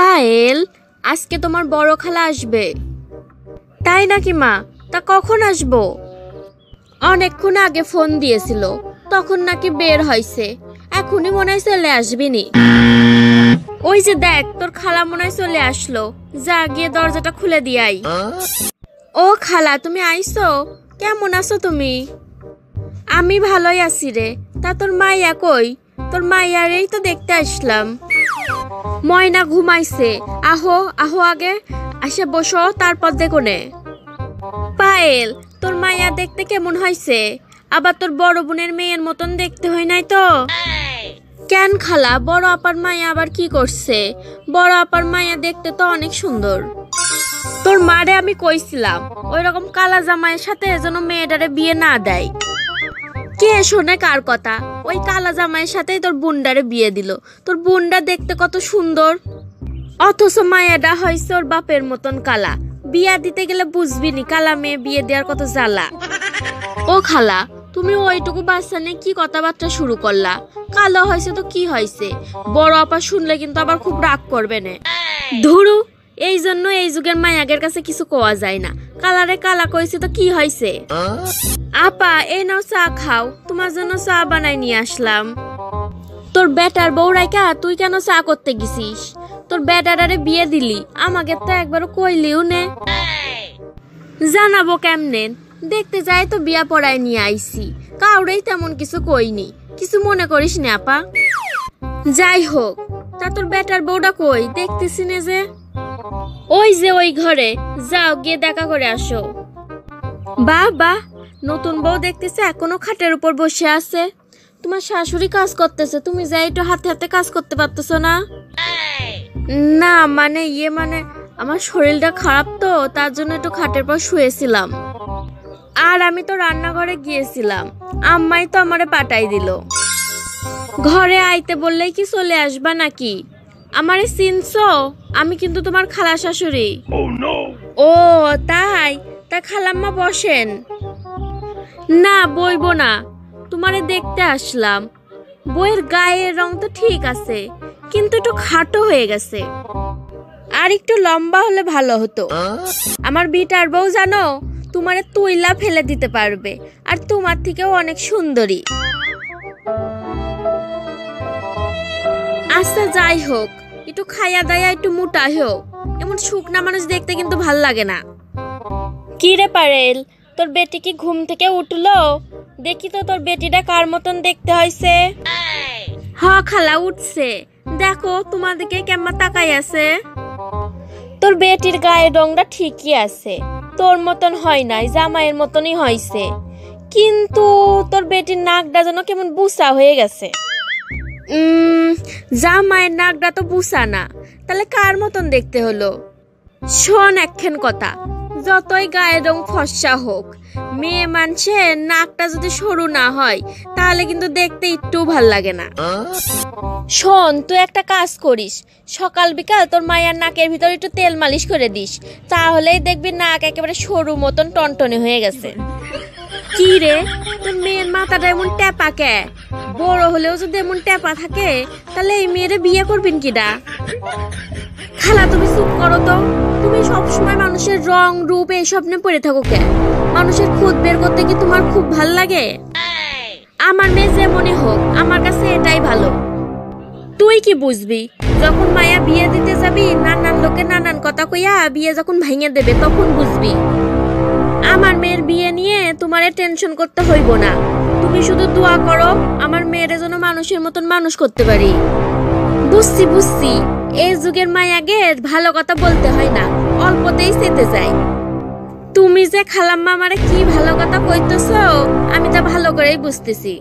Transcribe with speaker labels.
Speaker 1: পায়েল, আজকে তোমার বড় খালা আসবে। তাই নাকি মা? তা কখন আসব? অনেকক্ষণ আগে ফোন দিয়েছিল, তখন নাকি বের হয়েছে। এখনই মনে হয় চলে আসবিনি। ওই যে দেখ, তোর খালা মনে হয় চলে আসলো। যা গিয়ে দরজাটা খুলে দিয়াই ও খালা, তুমি আইছো কেমন আছো তুমি? আমি ভালোই আছি রে। তা তোর মাইয়া কই? তোর মাইয়ারেই তো দেখতে আসলাম। ময়না ঘুমাইছে। আহো আহো আগে। আসে বসো, তারপর দেখো নে। পায়েল, তোর মায়া দেখতে কেমন হয়েছে আবার তোর বড় বোনের মেয়ের মতন দেখতে হয় নাই তো? কেন খালা, বড় আপার মায়া আবার কি করছে? বড় আপার মায়া দেখতে তো অনেক সুন্দর। তোর মারে আমি কইছিলাম ওই রকম কালা জামাইয়ের সাথে যেন মেয়েটারে বিয়ে না দেয়। কে শোনে কার কথা? ওই কালা জামাইয়ের সাথেই তোর বুন্ডারে বিয়ে দিল। তোর বুন্ডা দেখতে কত সুন্দর। অথচ মায়াডা হয়েছে ওর বাপের মতন কালা। বিয়া দিতে গেলে বুঝবি নি কালা মেয়ে বিয়ে দেওয়ার কত জ্বালা। ও খালা, তুমি ওইটুকু বাচ্চা নিয়ে কি কথাবার্তা শুরু করলা? কালো হয়েছে তো কি হয়েছে? বড় আপা শুনলে কিন্তু আবার খুব রাগ করবে না। ধুরু, এই জন্য এই যুগের মায়াগের কাছে কিছু কোয়া যায় না। কালারে কালা কইছে তো কি হয়েছে আপা, এই নাও চা খাও, তোমার জন্য চা বানাই নিয়ে আসলাম। তোর বেটার বউ রাইকা তুই কেন চা করতে গেছিস? তোর বেটারারে বিয়ে দিলি, আমাকে তো একবারও কইলিও নে। জানাব কেমনে? দেখতে যাই তো বিয়া পড়ায় নিয়ে আইছি। কাউরেই তেমন কিছু কইনি। কিছু মনে করিস না, আপা? যাই হোক, তা তোর বেটার বউটা কই? দেখতেছি না যে। ওই যে ওই ঘরে যাও গিয়ে দেখা করে আসো। বাহ বাহ নতুন বউ দেখতেছে এখনও খাটের উপর বসে আছে। তোমার শাশুড়ি কাজ করতেছে তুমি যাই একটু হাতে হাতে কাজ করতে পারতেছো না? না মানে ইয়ে মানে আমার শরীরটা খারাপ তো তার জন্য একটু খাটের পর শুয়েছিলাম। আর আমি তো রান্নাঘরে গিয়েছিলাম আম্মাই তো আমারে পাঠাই দিল। ঘরে আইতে বললেই কি চলে আসবা নাকি? আমারে চিনছো? আমি কিন্তু তোমার খালা শাশুড়ি। ও তাই? তা খালাম্মা বসেন। না বইবো না। তোমারে দেখতে আসলাম। বইয়ের গায়ের রং তো ঠিক আছে কিন্তু একটু খাটো হয়ে গেছে। আর একটু লম্বা হলে ভালো হতো। আমার বিটার বউ জানো তোমারে তুইলা ফেলে দিতে পারবে আর তোমার থেকেও অনেক সুন্দরী। আচ্ছা যাই হোক। একটু খাইয়া দায়া একটু মোটা হোক। এমন শুকনা মানুষ দেখতে কিন্তু ভালো লাগে না। কি রে পারেল তোর বেটি কি ঘুম থেকে উঠল? দেখি তো তোর বেটিটা কার মতন দেখতে হয়েছে হ খালা উঠছে। দেখো তোমার দিকে কেমন তাকাই আছে। তোর বেটির গায়ের রংটা ঠিকই আছে। তোর মতন হয় নাই জামাইয়ের মতনই হয়েছে কিন্তু তোর বেটির নাকটা যেন কেমন বুসা হয়ে গেছে। উম, জামাইয়ের নাকটা তো বুসা না। তাহলে কার মতন দেখতে হলো? শোন একখান কথা যতই গায়ের রং ফর্সা হোক মেয়ে মানুষের নাকটা যদি সরু না হয় তাহলে কিন্তু দেখতে একটু ভালো লাগে না। শোন তুই একটা কাজ করিস সকাল বিকাল তোর মায়ের নাকের ভিতরে একটু তেল মালিশ করে দিস তাহলেই দেখবি নাক একেবারে সরু মতন টনটনে হয়ে গেছে। কি রে? তোর মেয়ের মাথাটা এমন কে? বড় হলেও যদি এমন থাকে, তাহলে এই মেয়েরে বিয়ে করবেন কিডা? খালা, তুমি চুপ করো তো। তুমি মানুষের রং, রূপ এইসব নিয়ে পড়ে থাকো কে? মানুষের খুদ বের করতে কি তোমার খুব ভালো লাগে? আমার মেয়ে যেমনই হোক, আমার কাছে এটাই ভালো। তুই কি বুঝবি? যখন মায়া বিয়ে দিতে যাবি, নানান লোকে নানান কথা কইয়া বিয়ে যখন ভাঙে দেবে, তখন বুঝবি। আমার মেয়ের বিয়ে নিয়ে তোমারে টেনশন করতে হইব না। তুমি শুধু দোয়া করো, আমার মেয়ের যেন মানুষের মতন মানুষ করতে পারি। বুঝছি বুঝছি। এই যুগের মায়াগের ভালো কথা বলতে হয় না, অল্পতেই সেতে যায়। তুমি যে খালাম্মা আমারে কি ভালো কথা কইতেছ, আমি তা ভালো করেই বুঝতেছি।